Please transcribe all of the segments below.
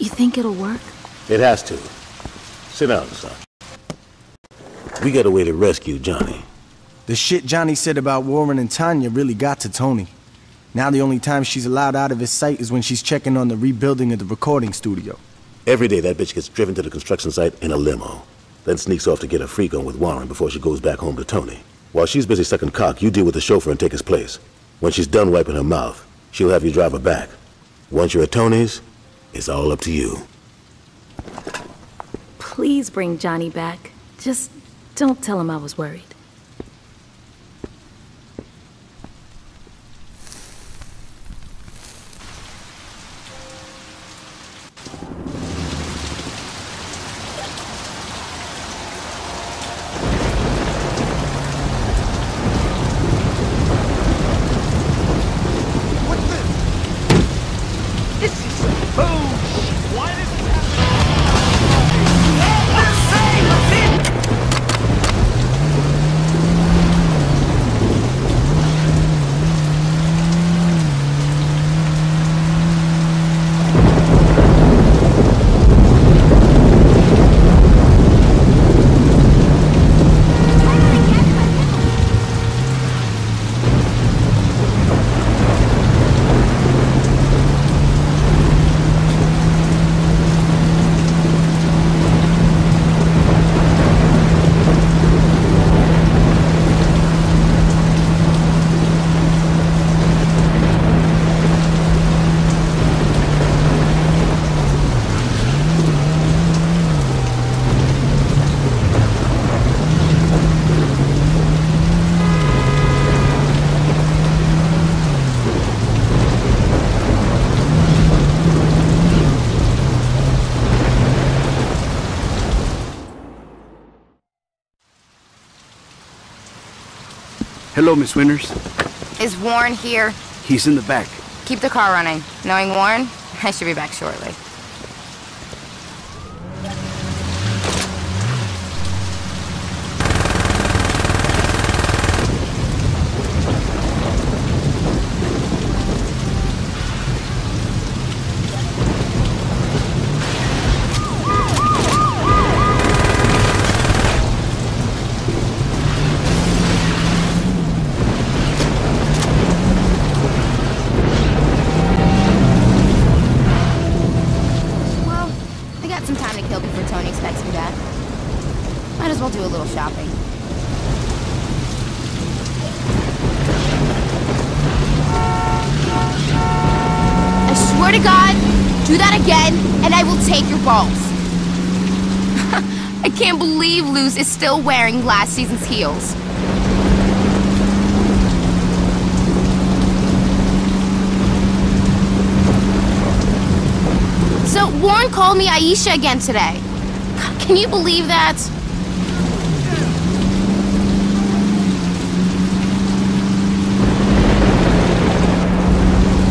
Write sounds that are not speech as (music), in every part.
You think it'll work? It has to. Sit down, son. We got a way to rescue Johnny. The shit Johnny said about Warren and Tanya really got to Tony. Now the only time she's allowed out of his sight is when she's checking on the rebuilding of the recording studio. Every day that bitch gets driven to the construction site in a limo. Then sneaks off to get a freak on with Warren before she goes back home to Tony. While she's busy sucking cock, you deal with the chauffeur and take his place. When she's done wiping her mouth, she'll have you drive her back. Once you're at Tony's, it's all up to you. Please bring Johnny back. Just don't tell him I was worried. Hello, Miss Winters. Is Warren here? He's in the back. Keep the car running. Knowing Warren, (laughs) I should be back shortly. Swear to God, do that again, and I will take your balls. (laughs) I can't believe Luz is still wearing last season's heels. So Warren called me Aisha again today. Can you believe that?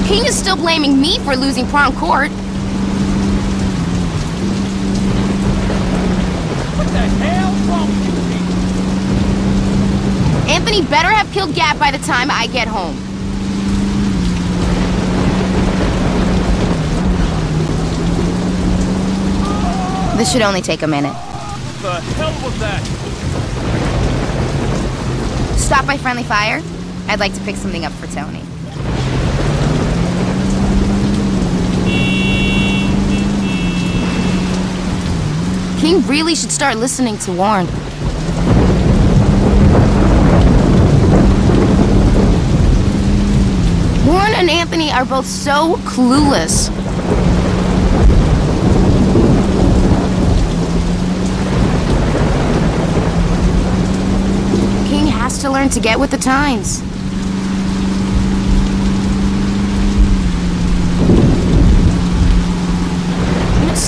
King is still blaming me for losing prom court. What the hell's wrong with you people? Anthony better have killed Gat by the time I get home. This should only take a minute. The hell was that? Stop by Friendly Fire? I'd like to pick something up for Tony. King really should start listening to Warren. Warren and Anthony are both so clueless. King has to learn to get with the times.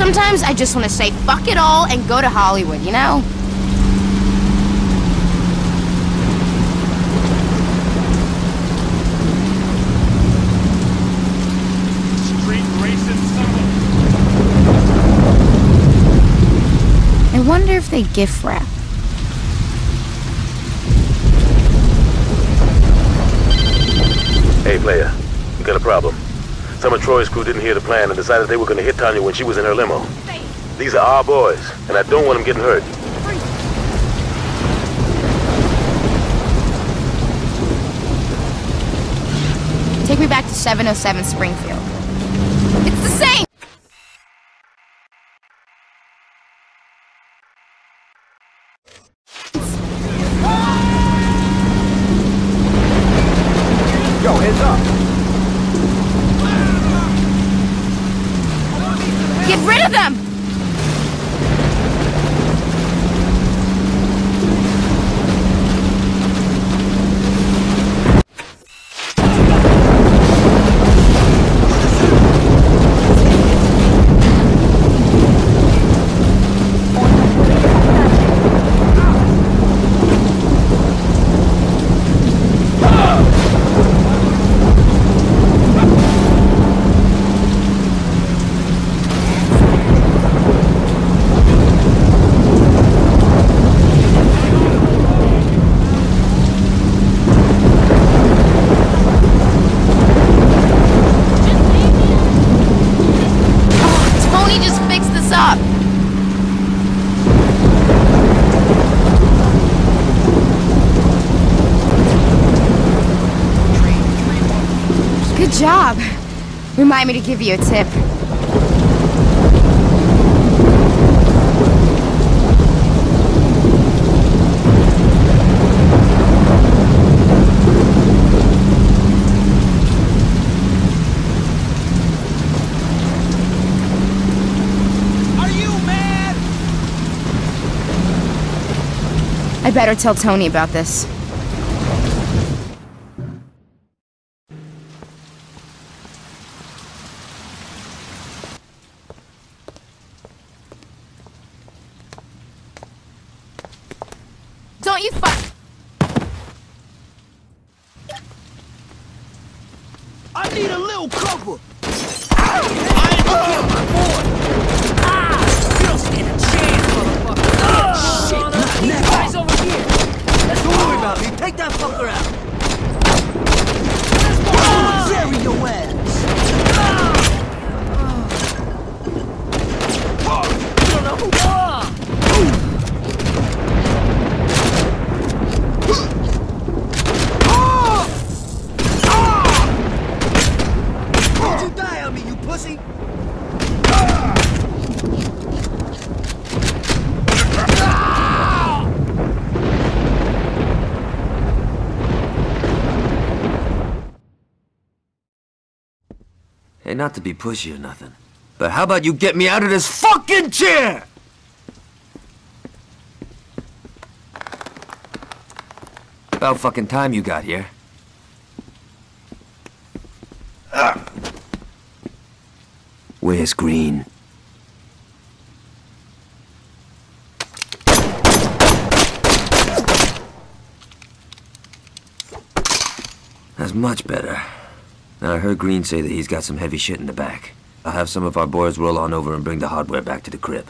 Sometimes I just want to say fuck it all and go to Hollywood, you know? Street racing son of a... wonder if they gift wrap. Hey, player. We got a problem. Some of Troy's crew didn't hear the plan and decided they were gonna hit Tanya when she was in her limo. These are our boys, and I don't want them getting hurt. Take me back to 707 Springfield. It's the same! Rid of them! Oh, Tony just fixed this up! Good job. Remind me to give you a tip. Are you mad? I better tell Tony about this. Don't you fuck. I need a little cover. Hey, not to be pushy or nothing, but how about you get me out of this fucking chair? About fucking time you got here. Ah. Where's Green? That's much better. Now, I heard Green say that he's got some heavy shit in the back. I'll have some of our boys roll on over and bring the hardware back to the crib.